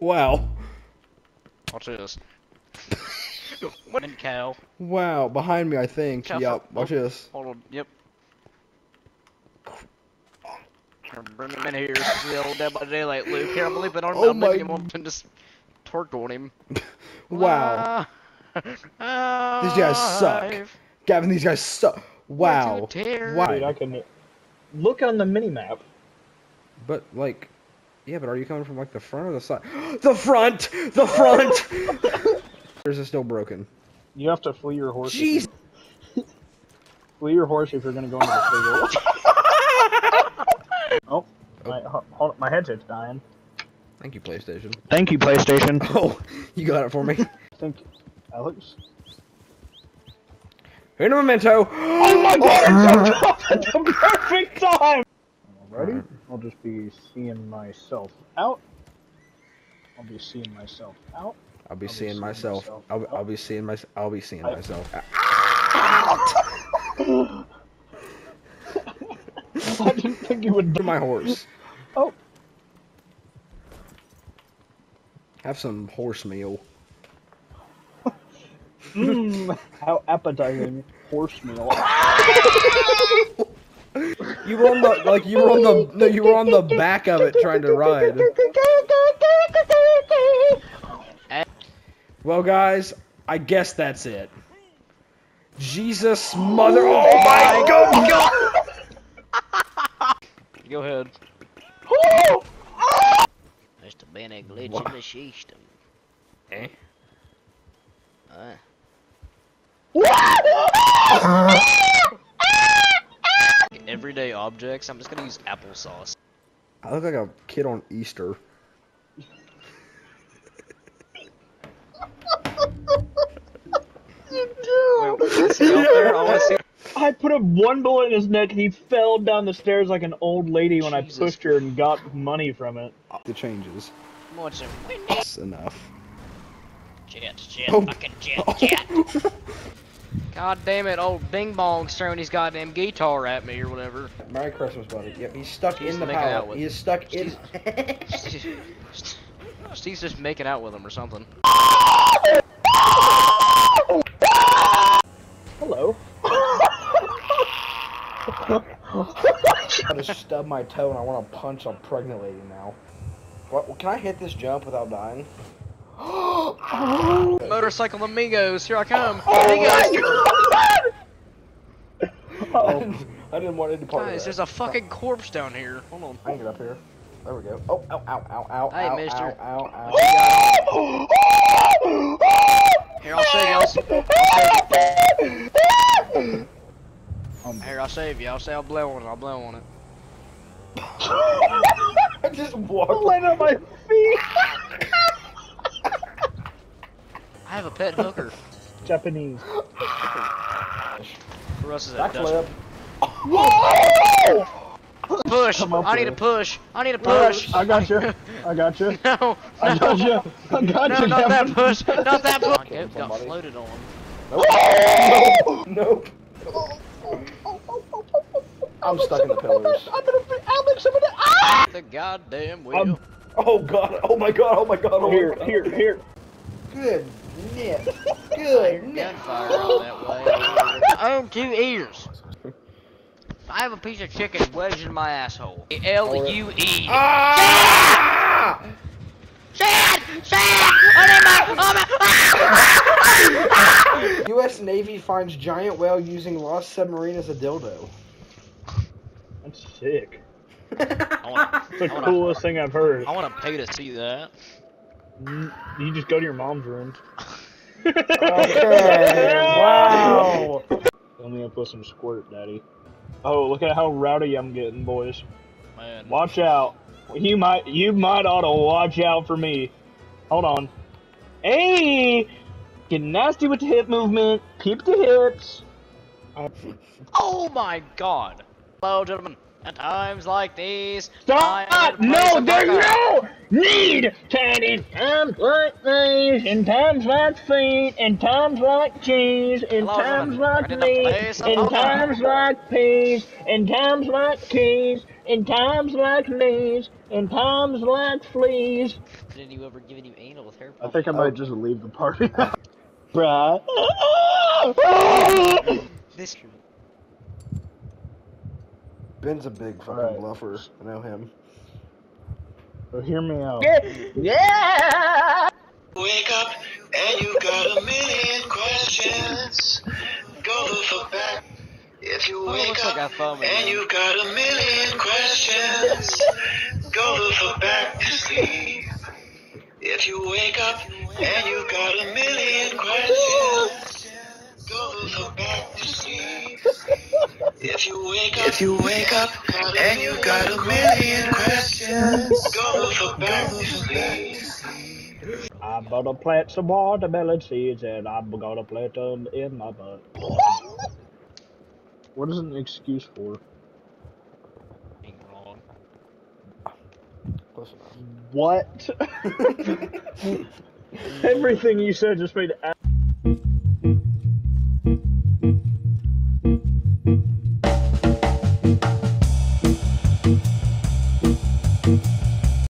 Wow. Watch this. Winning cow. Wow. Behind me, I think. Cow- Yep. Watch oh. this. Hold on. Yep. Bring him in here. The old Dead by Daylight Luke. Here, I'm gonna leave it on him. Oh I'm my- him up and just torque on him. Wow. These These guys suck. Gavin, these guys suck. Wow. Wait, Wow. I can look on the mini map. But like, yeah, but are you coming from like the front or the side? the front. The front. There's is still broken. You have to flee your horse. Jeez. you- Flee your horse if you're gonna go into the stable. oh, my, oh. ho- hold on, my headset's dying. Thank you, PlayStation. Thank you, PlayStation. Oh, you got it for me. Thank you, Alex. Here, memento. Oh my god, it's so at the perfect time! Ready? I'll just be seeing myself out. I'll be seeing myself out. I'll be I'll seeing seeing myself. myself. I'll, I'll be seeing my. I'll be seeing I- myself. I didn't think you would do my horse. Oh. Have some horse meal. Mmm, how appetizing. Horse meal. You were on the like you were on the no you were on the back of it trying to ride. Well, guys, I guess that's it. Jesus, mother! Oh my God! Go ahead. Must have been a glitch Wha- in the system. Eh? Uh. Everyday objects. I'm just gonna use applesauce. I look like a kid on Easter. Wait, is he out there? I wanna see. I put a one bullet in his neck and he fell down the stairs like an old lady when Jesus. I pushed her and got money from it. The changes. What's it? That's enough. Jet, jet, Oh. fucking jet, jet. God damn it, old Bing Bong's throwing his goddamn guitar at me or whatever. Merry Christmas, buddy. Yep, he's stuck He's in the power. out pallet. with- He is stuck in. Steve's just making out with him or something. Hello. I just stubbed my toe and I want to punch a pregnant lady now. What? Can I hit this jump without dying? Motorcycle amigos, here I come. Oh amigos. Oh, I didn't want any part Guys, of there's a fucking corpse down here. Hold on. I can get up here. There we go. Oh, ow, ow, ow, ow, Hey, ow, mister. ow, ow, ow. Here, I'll save you. I'll, s- oh here, I'll save you. I'll say I'll blow on it. I'll blow on it. I just walked. land on my feet. I have a pet hooker. Japanese. For us is a Dutch. Backflip. Push! I need a push! I need a push! I got you. I got you. no! I no. got you. I got No, you. not that push! Not that push! Kill It got somebody. floated on. Nope. Nope. I'm stuck in the pillars. I'm gonna be Alex. I'm gonna. Ah! The goddamn wheel. Um, Oh god, oh my god, oh my god, oh Here, my god. here, here. Good nip. I Good nip. gunfire out that way. I own two ears. I have a piece of chicken wedged in my asshole. L U E. Ah! Shad! Shad! I need my. U.S. Navy finds giant whale using lost submarine as a dildo. That's sick. I want It's the I wanna- coolest thing I've heard. I want to pay to see that. Mm, You just go to your mom's room. Okay, wow. Let me put some squirt, daddy. Oh, look at how rowdy I'm getting, boys. Man. Watch out. You might, you might ought to watch out for me. Hold on. Hey, getting nasty with the hip movement. Peep the hips. Oh my god. Hello, gentlemen. At times like these. I Stop! am in No, of there's knockout. no need to in times like these, in times like feet, in times like cheese, in Hello, times gentlemen. like We're in meat, in times like peas, in times like keys, In times like knees, in times like fleas. Did anyone ever given you anal with hair? I think I Oh. might just leave the party. Bruh. This. Ben's a big fucking Alright. bluffer. I know him. So hear me out. Yeah. Wake up and you got a million questions. Go the fuck back. If you wake looks up I and you got a million questions, if you wake up and you got a million questions, go the fuck back to sleep. I'm gonna plant some watermelon seeds and I'm gonna plant them in my butt. What is an excuse for? Ain't wrong. What? Everything you said just made